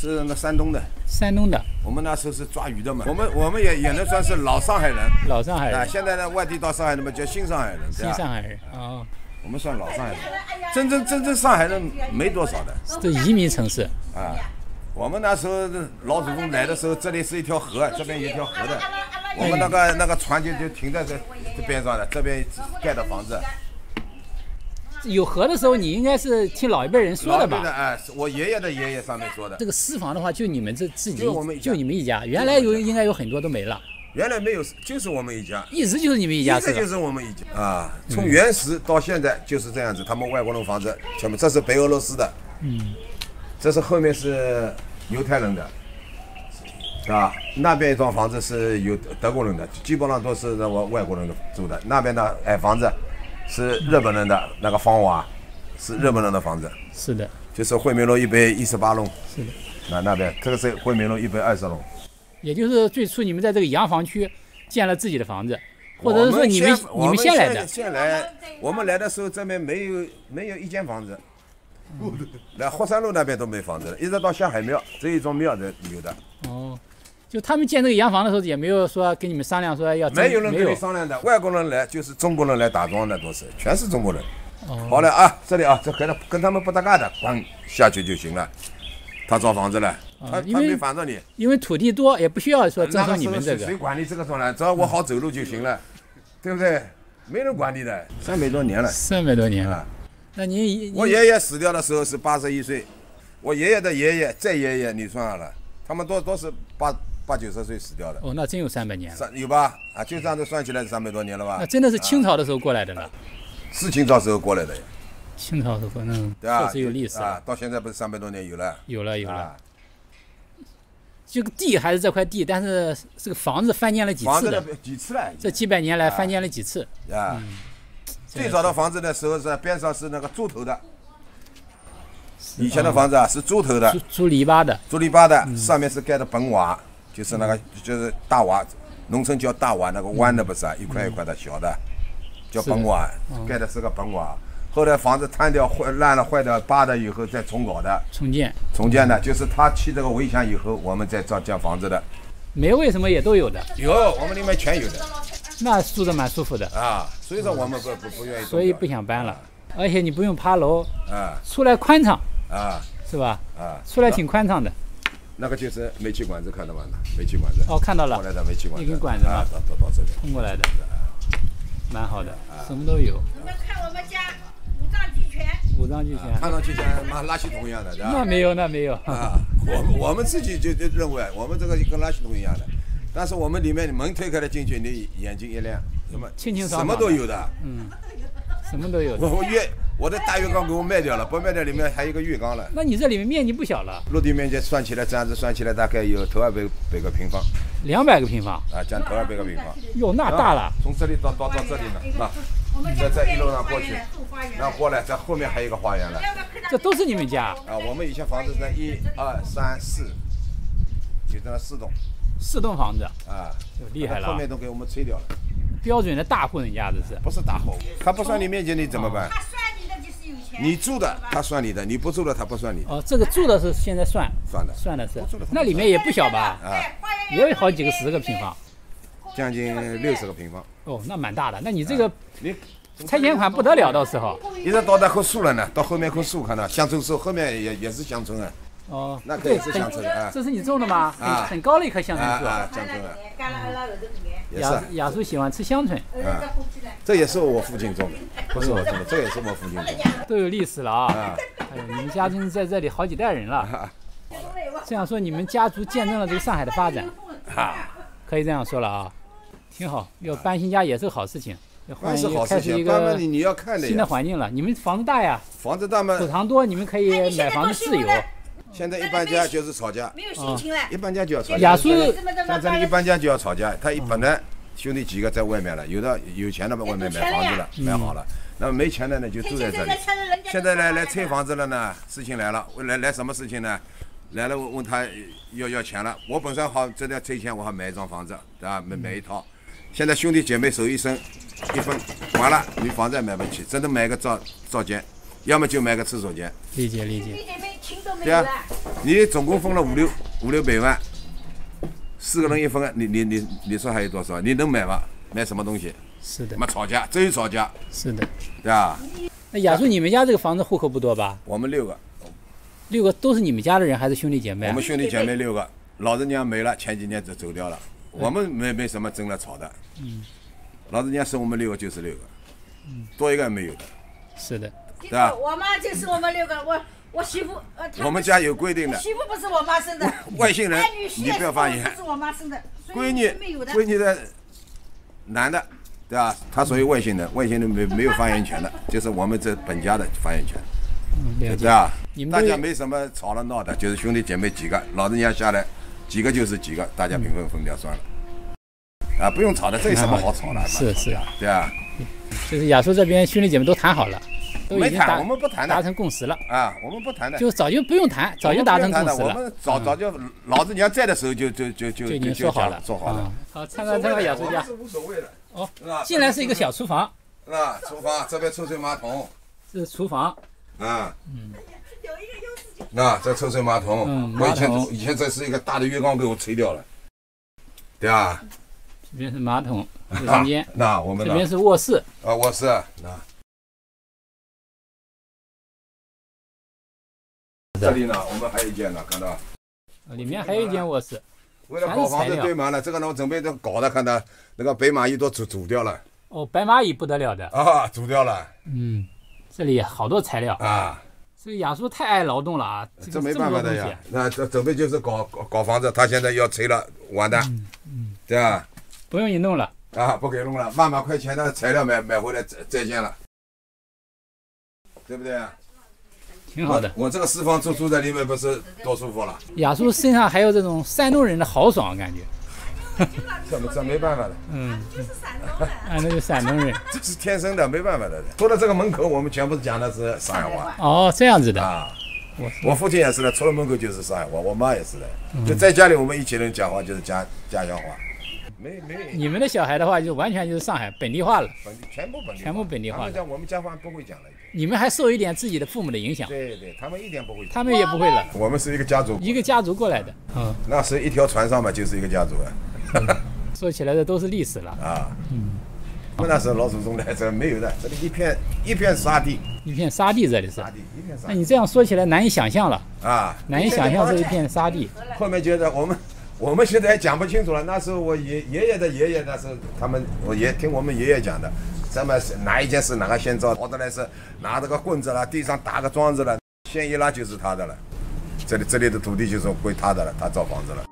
是那山东的，山东的。我们那时候是抓鱼的嘛，我们我们也也能算是老上海人。啊。老上海人，现在呢，外地到上海的嘛叫新上海人，新上海人啊，我们算老上海人，真正真正上海人没多少的。这移民城市，啊。我们那时候老祖宗来的时候，这里是一条河，这边有一条河的，我们那个那个船就就停在这这边上的，这边盖的房子。有河的时候，你应该是听老一辈人说的吧？的哎，我爷爷的爷爷上面说的这。个私房的话，就你们这自己，就我们就你们一家，原来有应该有很多都没了，原来没有，就是我们一家，一直就是你们一家？一直就是我们一家啊。从原始到现在就是这样子，他们外国人房子全部，这是白俄罗斯的，嗯，这是后面是犹太人的，是吧？那边一幢房子是有德国人的，基本上都是那个外国人住的。那边的矮房子是日本人的，那个方瓦是日本人的房子，是的，就是惠民路一百一十八弄，是的。那那边这个是惠民路一百二十弄。也就是最初你们在这个洋房区建了自己的房子，或者是说你们们你们先来的，先来，我们来的时候这边没有没有一间房子，那霍山路那边都没房子了，一直到下海庙这一幢庙的有的，哦，就他们建这个洋房的时候也没有说跟你们商量说要增 没有人跟你商量的，外国人来就是中国人来打桩的都是，全是中国人。哦好了啊，这里啊，这跟他跟他们不搭嘎的，咣下去就行了。他造房子了，他他没烦着你。因为土地多，也不需要说征收那个时候你们这个。谁谁管你这个什么呢？只要我好走路就行了，对不对？没人管你的，三百多年了三百多年了，啊。那您我爷爷死掉的时候是八十一岁，我爷爷的爷爷再爷爷，你算好了，他们都都是八八九十岁死掉的，哦，那真有三百年了，三有吧？啊，就这样子算起来是三百多年了吧那？真的是清朝的时候过来的了。是清朝时候过来的，清朝时候，嗯，对吧？确实有历史，啊，到现在不是三百多年有了，有了有了。啊，这个地还是这块地，但是这个房子翻建了几次的的？几次了？这几百年来翻建了几次？啊，最早的房子的时候是边上是那个猪头的，以前的房子啊是猪头的租，租篱笆的，猪篱笆的，上面是盖的本瓦，就是那个就是大瓦，农村叫大瓦，那个弯的不是啊，一块一块的小的，叫本瓦，盖的是个本瓦。后来房子坍掉、坏烂了、坏掉、扒的以后再重搞的，重建，重建的，就是他砌这个围墙以后，我们再造建房子的。煤为什么也都有的？有，我们里面全有的那住着蛮舒服的，啊，所以说我们不不不愿意所以不想搬了。而且你不用爬楼，啊出来宽敞啊是吧？啊，出来挺宽敞的。那个就是煤气管子，看到吗？煤气管子，哦，看到了过，来的煤气管子，一根管子嘛啊，到到到这边。通过来的，蛮好的，什么都有，你们看我们家五脏俱全，五脏俱全。看上去像妈垃圾桶一样的，对吧？那没有，那没有。啊，我我们自己就就认为我们这个跟垃圾桶一样的，但是我们里面门推开了进去，你眼睛一亮，什么清清爽爽什么都有的。嗯，什么都有。我浴我的大浴缸给我卖掉了，不卖掉里面还有一个浴缸了。那你这里面面积不小了，落地面积算起来，这样子算起来大概有头二百百个平方。两百个平方，啊，将头二百个平方。哟，那大了。啊。从这里到到到这里呢，那在这一路上过去后花园然后过来，在后面还有一个花园了。这都是你们家？啊，我们以前房子是一二三四，就这么四栋。四栋房子，啊，就厉害了。啊后面都给我们拆掉了，标准的大户人家这是。不是大户，他不算你面积，你怎么办？他算你的就是有钱。你住的他算你的，你不住的他不算你的，哦，这个住的是现在算算的，算的是的，那里面也不小吧？啊，也有好几个十个平方。将近六十个平方。哦，那蛮大的。那你这个你拆迁款不得了，到时候。一直到那棵树了呢，到后面棵树看到乡村树，后面也也是乡村啊，哦，那可对，以是香椿啊这是你种的吗？很啊很高的一棵香啊椿树。雅是，雅叔喜欢吃香椿，啊，这也是我父亲种的，不是我种的，这也是我父亲种的都有历史了啊！啊。哎呦，你们家真是在这里好几代人了。这样说，你们家族见证了这个上海的发展，可以这样说了啊，挺好。要搬新家也是好事情，要换那是一个好事情，开始一个慢慢你你要看的新的。环境了。你们房子大呀，房子大嘛，口堂多，你们可以买房子自由。现在一般家就是吵架，没有心情了。一般家就要吵架。雅叔这么这么像这里一般家就要吵架，他一本来兄弟几个在外面了，有的有钱的嘛外面买房子了，买好了，那么没钱的呢就住在这里。现在来来拆房子了呢，事情来了，来来什么事情呢？来了问问他要要钱了，我本身好真的要拆迁，我还买一幢房子，对吧？买买一套。现在兄弟姐妹手一伸，一分完了，你房子也买不起，只能买个灶灶间，要么就买个厕所间。理解理解。对啊，你总共分了五六五六百万，四个人一分，你你你你说还有多少？你能买吗？买什么东西？是的。没吵架，只有吵架。是的。对吧？那亚叔，你们家这个房子户口不多吧？我们六个。六个都是你们家的人还是兄弟姐妹？我们兄弟姐妹六个，老子娘没了，前几年就走掉了。我们没没什么争了吵的。嗯。老子娘生我们六个就是六个。嗯。多一个也没有的。是的。对吧？我妈就是我们六个，我我媳妇呃。我们家有规定的。媳妇不是我妈生的。外姓人，你不要发言。不是我妈生的。闺女，闺女的男的，对吧？他属于外姓人，外姓人没没有发言权的，就是我们这本家的发言权。嗯，对吧？大家没什么吵了闹的，就是兄弟姐妹几个，老人家下来几个就是几个，大家平分分掉算了。啊，不用吵的，这有什么好吵的？是是啊，对啊。就是亚叔这边兄弟姐妹都谈好了。没谈，我们不谈的，达成共识了啊！我们不谈的，就早就不用谈，早就达成共识了。我们早早就老子娘在的时候就就就就就已经说好了，说好了。好，参观参观亚叔家。是无所谓的。哦，进来是一个小厨房。啊，厨房这边抽水马桶。这是厨房。啊。嗯。有一个优势就。那这抽水马桶。嗯。我以前以前这是一个大的浴缸被我吹掉了。对啊。这边是马桶卫生间。那我们这边是卧室。啊，卧室那。这里呢，我们还有一间呢，看到？里面还有一间卧室。为了搞房子堆满了，这个呢，我准备都搞的，看到那个白蚂蚁都煮煮掉了。哦，白蚂蚁不得了的。啊，煮掉了。嗯，这里好多材料啊。这个亚叔太爱劳动了啊，这没办法的呀。那这准备就是搞搞搞房子，他现在要拆了，完蛋。嗯。对啊？不用你弄了。啊，不给弄了，万把块钱的材料买买回来再再建了，对不对？挺好的，我这个四方住住在里面不是多舒服了。雅叔身上还有这种山东人的豪爽感觉。这这没办法的，嗯，就是山东人。啊，那就山东人，这是天生的，没办法的。出了这个门口，我们全部讲的是上海话。哦，这样子的啊。我我父亲也是的，出了门口就是上海话，我妈也是的。就在家里，我们一群人讲话就是家家乡话。没没。你们的小孩的话，就完全就是上海本地化了。本地全部本地。全部本地化。他们讲我们家话不会讲了。你们还受一点自己的父母的影响？对对，他们一点不会。他们也不会了。我们是一个家族，一个家族过来的。嗯，那是一条船上嘛，就是一个家族啊。说起来的都是历史了啊。嗯，我们那时候老祖宗来这没有的，这里一片一片沙地，一片沙地这里是。沙地一片沙。那你这样说起来难以想象了啊，难以想象这一片沙地。后面觉得我们我们现在讲不清楚了。那时候我爷爷爷的爷爷那时候他们我爷听我们爷爷讲的。这么哪一件事哪个先造，好的来是拿着个棍子了，地上打个桩子了，线一拉就是他的了，这里这里的土地就是归他的了，他造房子了。